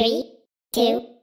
Three, two,